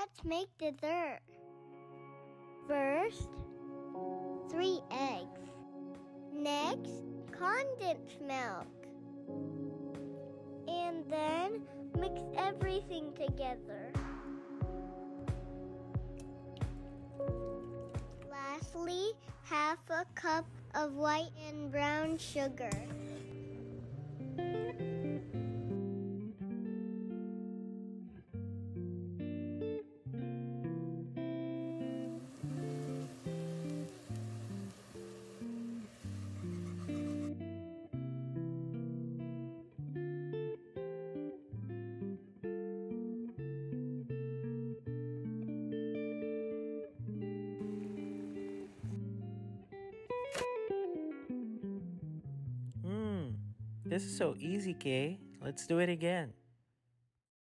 Let's make dessert. First, three eggs. Next, condensed milk. And then mix everything together. Lastly, half a cup of white and brown sugar. This is so easy, Kay. Let's do it again.